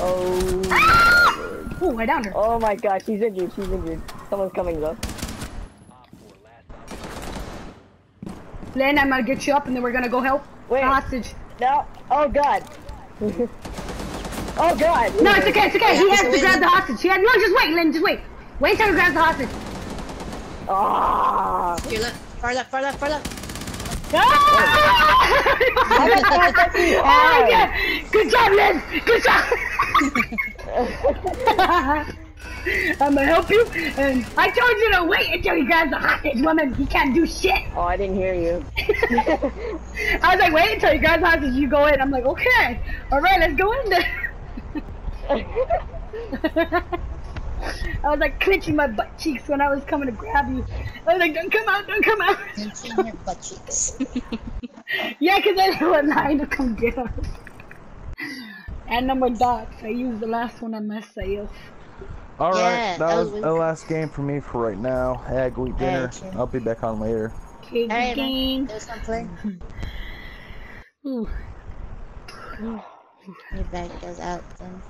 oh. Oh, I downed her. Oh my god, she's injured. She's injured. Someone's coming though. Len, I'm gonna get you up and then we're gonna go help Wait. the hostage. No. Oh god. oh god. No, it's okay, it's okay. He has so to grab the hostage. He has, no, just wait, Len, just wait. Wait till he grabs the hostage. Ah. Your left, far left, far left, far left. Ah! oh my god! Good job, Len! Good job! I'm gonna help you, and I told you to wait until he grabs the hostage, woman. He can't do shit. Oh, I didn't hear you. I was like, wait until he grabs the hostage, you go in. I'm like, okay, all right, let's go in there. I was like clenching my butt cheeks when I was coming to grab you. I was like, don't come out, don't come out. Clenching your butt cheeks. yeah, because I didn't want Nine to come get us. And number dots. I used the last one on myself. All right, Yeah, that that was was- the last game for me for right now. I had to go eat dinner. true. I'll be back on later. Okay, Alright, gang. man. There's some play. Ooh. Your back goes out. Then